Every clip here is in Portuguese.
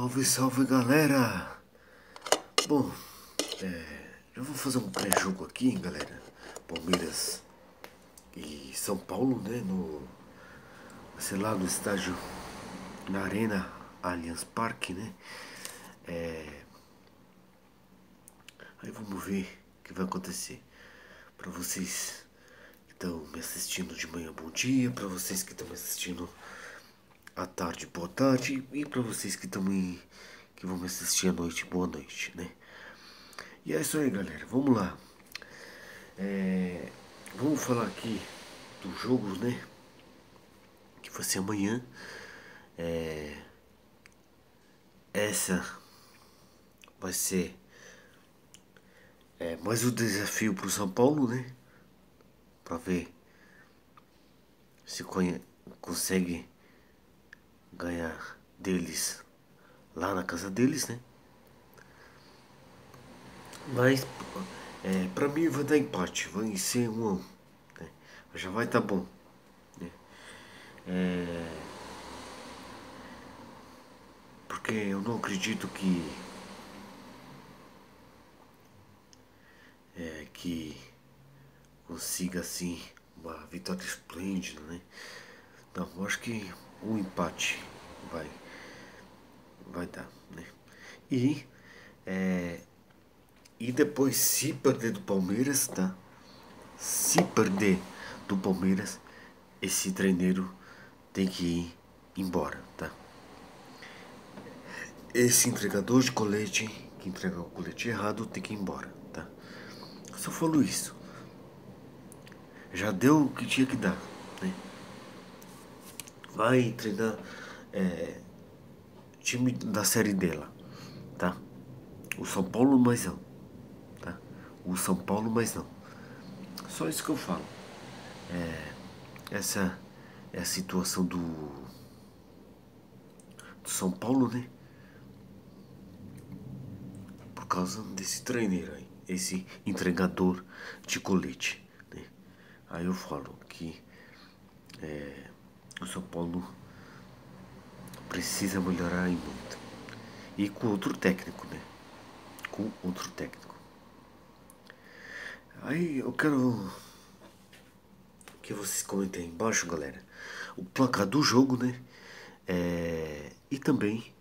Salve, salve galera! Bom, é, eu vou fazer um pré-jogo aqui, galera. Palmeiras e São Paulo, né? No, sei lá, no estádio, na Arena Allianz Parque, né? É, aí vamos ver o que vai acontecer. Para vocês que estão me assistindo de manhã, bom dia. Para vocês que estão me assistindo à tarde, boa tarde. E para vocês que também que vão me assistir à noite, boa noite, né? E é isso aí, galera. Vamos lá. É, vamos falar aqui do jogo, né? Que vai ser amanhã. É, essa vai ser é, mais um desafio para o São Paulo, né? Para ver se consegue ganhar deles lá na casa deles, né? Mas é, para mim vai dar empate, vai ser um a um. Né? Já vai tá bom. Né? É, porque eu não acredito que é, que consiga assim uma vitória esplêndida, né? Não, acho que um empate vai vai dar, né? E é, e depois se perder do Palmeiras, tá? Se perder do Palmeiras, esse treineiro tem que ir embora, tá? Esse entregador de colete que entrega o colete errado tem que ir embora, tá? Só falou isso. Já deu o que tinha que dar? Vai treinar é, time da série dela, tá? O São Paulo mais não, tá? O São Paulo mais não. Só isso que eu falo. É, essa é a situação do, do São Paulo, né? causa desse treineiro aí, esse entregador de colete. Né? Aí eu falo que é, o São Paulo precisa melhorar aí muito. E com outro técnico, né? Com outro técnico. Aí eu quero que vocês comentem aí embaixo, galera, o placar do jogo, né? É, e também,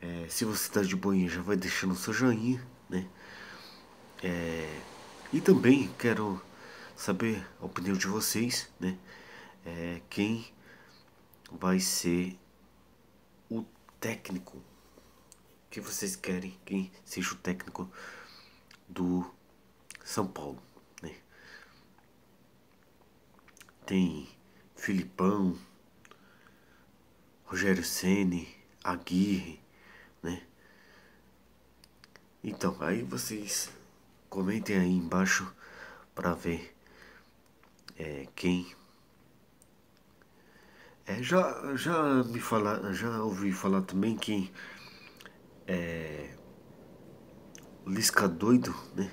é, se você está de boinha, já vai deixando o seu joinha né? É, e também quero saber a opinião de vocês, né? É, quem vai ser o técnico que vocês querem, quem seja o técnico do São Paulo, né? Tem Filipão, Rogério Ceni, Aguirre, né? Então, aí vocês comentem aí embaixo para ver é, quem é, já já me falar já ouvi falar também que é, o Lisca doido né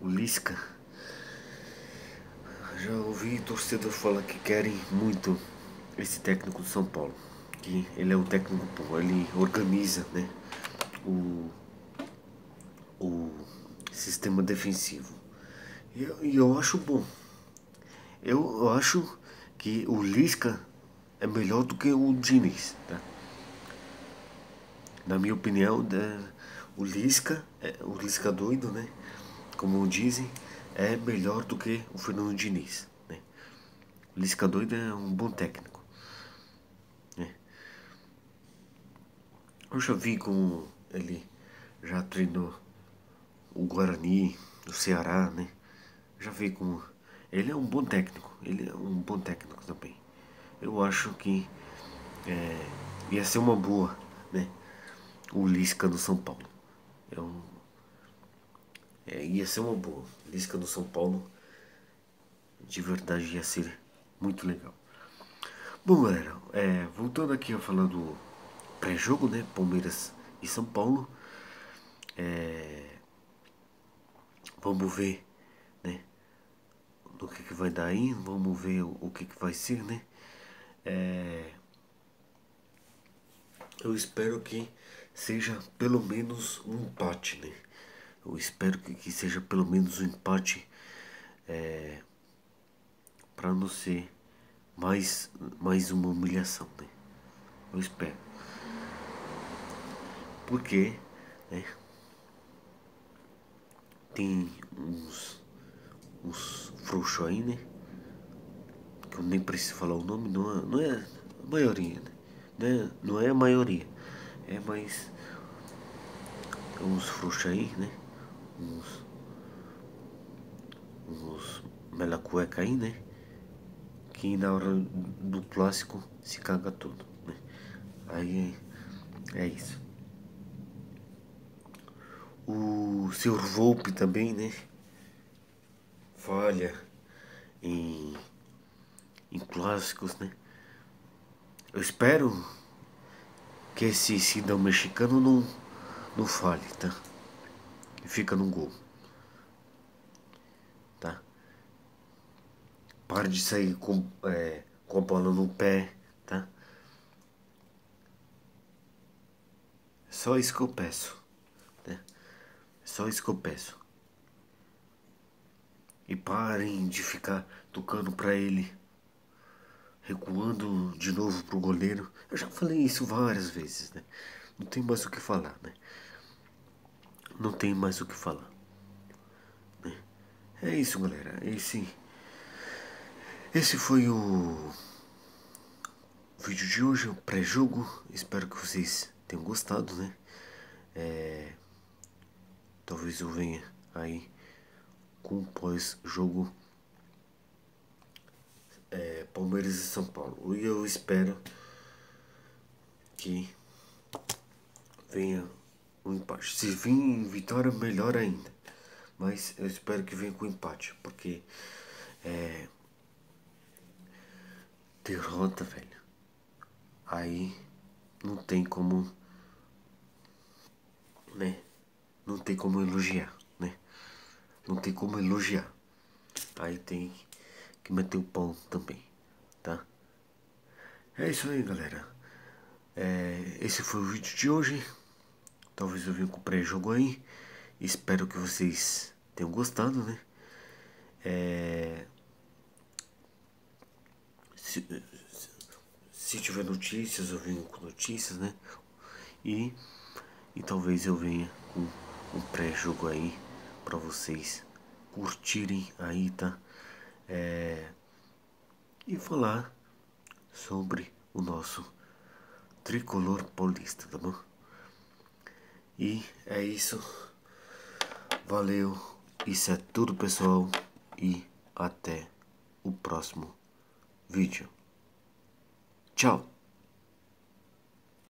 o Lisca já ouvi torcedores falar que querem muito esse técnico do São Paulo que ele é o técnico ele organiza né o o sistema defensivo. E eu, eu, acho bom. Eu, eu acho que o Lisca é melhor do que o Diniz. Tá? Na minha opinião, é, o Lisca, é, o Lisca doido, né? Como dizem, é melhor do que o Fernando Diniz. Né? O Lisca doido é um bom técnico. Né? Eu já vi como ele já treinou o Guarani, o Ceará, né? Já vi como. Ele é um bom técnico, ele é um bom técnico também. Eu acho que é, ia ser uma boa, né? O Lisca no São Paulo. É um, é, ia ser uma boa. Lisca no São Paulo, de verdade, ia ser muito legal. Bom, galera, é, voltando aqui a falar do pré-jogo, né? Palmeiras e São Paulo. É, Vamos ver, né? Do que, que vai dar aí, vamos ver o, o que, que vai ser, né? É... eu espero que seja pelo menos um empate, né? Eu espero que, que seja pelo menos um empate é, para não ser mais, mais uma humilhação, né? Eu espero. Porque, né? Tem uns, uns frouxos aí, né? Que eu nem preciso falar o nome, não é, não é a maioria, né? Não é, é a maioria. É mais uns frouxos aí, né? Uns, uns melacueca aí, né? Que na hora do clássico se caga tudo, né? Aí é isso. O Sr. Volpe também, né? Falha em, em clássicos, né? Eu espero que esse cidadão mexicano não, não fale, tá? E fica no gol. Tá? Pare de sair com, é, com a bola no pé, tá? Só isso que eu peço. Né? Só isso que eu peço. E parem de ficar tocando pra ele, recuando de novo pro goleiro. Eu já falei isso várias vezes, né? Não tem mais o que falar, né? Não tem mais o que falar. Né? É isso, galera. Esse, esse foi o vídeo de hoje, o pré-jogo. Espero que vocês tenham gostado, né? É, talvez eu venha aí com pós-jogo é, Palmeiras e São Paulo. E eu espero que venha um empate. Se vir vitória, melhor ainda. Mas eu espero que venha com empate, porque é, derrota, velho. Aí não tem como né? Não tem como elogiar, né? Não tem como elogiar. Aí tem que meter o pão também, tá? É isso aí, galera. É, esse foi o vídeo de hoje. Talvez eu venha com o pré-jogo aí. Espero que vocês tenham gostado, né? É, se, se tiver notícias, eu venho com notícias, né? E e talvez eu venha com um pré-jogo aí para vocês curtirem aí, tá? É... E falar sobre o nosso tricolor paulista, tá bom? E é isso. Valeu. Isso é tudo, pessoal. E até o próximo vídeo. Tchau.